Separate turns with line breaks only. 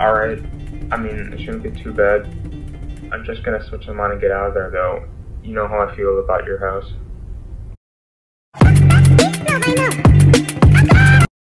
Alright. I mean, it shouldn't be too bad. I'm just gonna switch them on and get out of there, though. You know how I feel about your house.